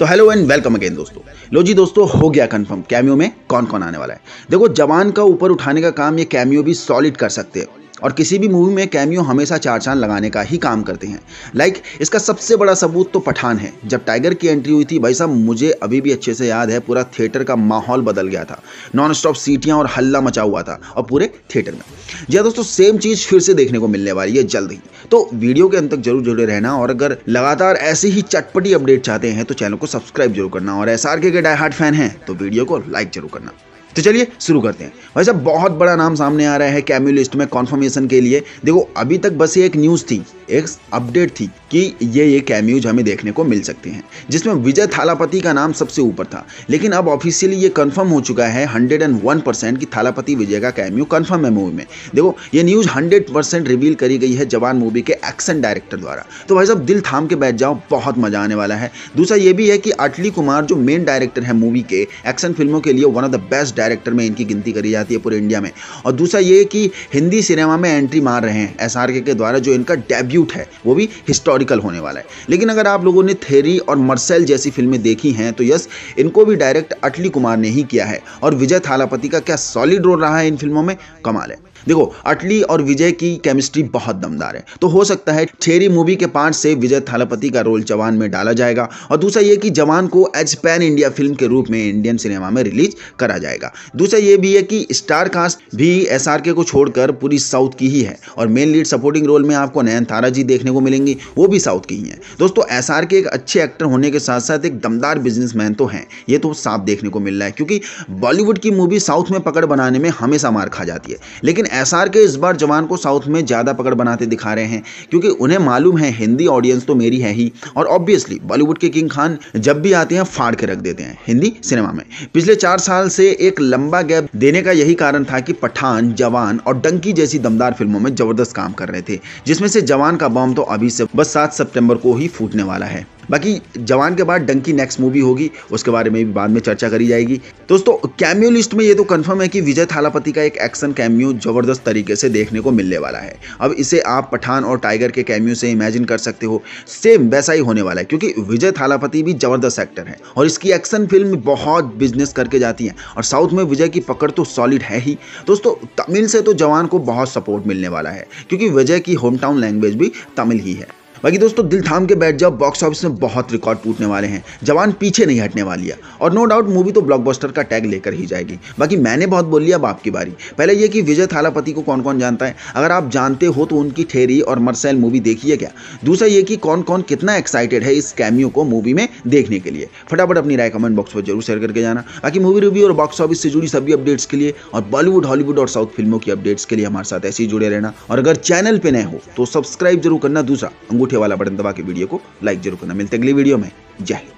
तो hello and welcome again दोस्तों। लो जी, दोस्तों, हो गया कंफर्म कैमियो में कौन कौन आने वाला है? देखो, जवान का ऊपर उठाने का काम ये कैमियो भी सॉलिड कर सकते हैं। और किसी भी मूवी में कैमियो हमेशा चार चाँद लगाने का ही काम करते हैं। लाइक इसका सबसे बड़ा सबूत तो पठान है। जब टाइगर की एंट्री हुई थी, भाई साहब, मुझे अभी भी अच्छे से याद है, पूरा थिएटर का माहौल बदल गया था। नॉन स्टॉप सीटियाँ और हल्ला मचा हुआ था, और पूरे थिएटर में। जी हाँ दोस्तों सेम चीज़ फिर से देखने को मिलने वाली है जल्द ही। तो वीडियो के अंत तक ज़रूर जुड़े रहना, और अगर लगातार ऐसी ही चटपटी अपडेट चाहते हैं तो चैनल को सब्सक्राइब ज़रूर करना। और S R K die hard fan हैं तो वीडियो को लाइक ज़रूर करना। तो चलिए शुरू करते हैं। भाई साहब, बहुत बड़ा नाम सामने आ रहा है कैम्यू लिस्ट में कॉन्फर्मेशन के लिए। देखो, अभी तक बस ये एक न्यूज़ थी, एक अपडेट थी। कि ये ये कैम्यूज हमें देखने को मिल सकते हैं, जिसमें विजय थालापति का नाम सबसे ऊपर था। लेकिन अब ऑफिशियली ये कंफर्म हो चुका है हंड्रेड एंड वन परसेंट की थालापति विजय का कैम्यू कंफर्म है मूवी में। देखो, ये न्यूज़ हंड्रेड परसेंट रिवील करी गई है जवान मूवी के एक्शन डायरेक्टर द्वारा। तो भाई साहब, दिल थाम के बैठ जाओ, बहुत मज़ा आने वाला है। दूसरा ये भी है कि अटली कुमार जो मेन डायरेक्टर है मूवी के एक्शन फ़िल्मों के लिए one of the best director में इनकी गिनती करी जाती है पूरे इंडिया में। और दूसरा ये कि हिंदी सिनेमा में एंट्री मार रहे हैं एस के द्वारा, जो इनका डेब्यूट है, वो भी हिस्टोरिकल होने वाला है। लेकिन अगर आप लोगों ने थेरी और मर्सेल जैसी फ़िल्में देखी हैं तो यस, इनको भी डायरेक्ट अटली कुमार ने ही किया है। और विजय थालापति का क्या सॉलिड रोल रहा है इन फ़िल्मों में? कमाल है। देखो, अटली और विजय की केमिस्ट्री बहुत दमदार है। तो हो सकता है थेरी मूवी के पार्ट से विजय थालापति का रोल जवान में डाला जाएगा और दूसरा ये कि जवान को एज पैन इंडिया फ़िल्म के रूप में इंडियन सिनेमा में रिलीज़ करा जाएगा। दूसरा ये भी है कि स्टार कास्ट भी एस को छोड़कर पूरी साउथ की ही है और मेन लीड सपोर्टिंग रोल में आपको नयन तारा जी देखने को मिलेंगी, वो भी साउथ की ही है। दोस्तों एस के एक अच्छे एक्टर होने के साथ साथ एक दमदार बिजनेसमैन तो हैं। ये तो साफ़ देखने को मिल रहा है, क्योंकि बॉलीवुड की मूवी साउथ में पकड़ बनाने में हमेशा मार खा जाती है। लेकिन एसआर के इस बार जवान को साउथ में ज़्यादा पकड़ बनाते दिखा रहे हैं, क्योंकि उन्हें मालूम है हिंदी ऑडियंस तो मेरी है ही, और ऑब्वियसली बॉलीवुड के किंग खान जब भी आते हैं फाड़ के रख देते हैं, हिंदी सिनेमा में। पिछले चार साल से एक लंबा गैप देने का यही कारण था कि पठान, जवान और डंकी जैसी दमदार फ़िल्मों में ज़बरदस्त काम कर रहे थे, जिसमें से जवान का बॉम्ब तो अभी से बस सात सितंबर को ही फूटने वाला है। बाकी जवान के बाद डंकी नेक्स्ट मूवी होगी, उसके बारे में भी बाद में चर्चा करी जाएगी। दोस्तों कैम्यू लिस्ट में ये तो कंफर्म है कि विजय थालापति का एक एक्शन कैम्यू ज़बरदस्त तरीके से देखने को मिलने वाला है। अब इसे आप पठान और टाइगर के कैम्यू से इमेजिन कर सकते हो। सेम वैसा ही होने वाला है, क्योंकि विजय थालापति भी ज़बरदस्त एक्टर है और इसकी एक्शन फ़िल्म बहुत बिज़नेस करके जाती है और साउथ में विजय की पकड़ तो सॉलिड है ही। दोस्तों, तमिल से तो जवान को बहुत सपोर्ट मिलने वाला है, क्योंकि विजय की होम टाउन लैंग्वेज भी तमिल ही है। बाकी दोस्तों दिल थाम के बैठ जाओ बॉक्स ऑफ़िस में बहुत रिकॉर्ड टूटने वाले हैं। जवान पीछे नहीं हटने वाली है। और नो डाउट मूवी तो ब्लॉकबस्टर का टैग लेकर ही जाएगी। बाकी मैंने बहुत बोल लिया अब आपकी बारी। पहले ये कि विजय थालापति को कौन कौन जानता है? अगर आप जानते हो तो उनकी ठेरी और मरसेल मूवी देखिए क्या? दूसरा ये कि कौन कौन कितना एक्साइटेड है इस कैमियो को मूवी में देखने के लिए। फटाफट अपनी राय कमेंट बॉक्स पर ज़रूर शेयर करके जाना। बाकी मूवी रिव्यू और बॉक्स ऑफ़िस से जुड़ी सभी अपडेट्स के लिए और बॉलीवुड हॉलीवुड और साउथ फ़िल्मों की अपडेट्स के लिए हमारे साथ ऐसे ही जुड़े रहना। और अगर चैनल पर नए हो तो सब्सक्राइब ज़रूर करना। दूसरा अंगूठे वाला बटन दबा के वीडियो को लाइक ज़रूर करना। मिलते अगली वीडियो में। जय हिंद।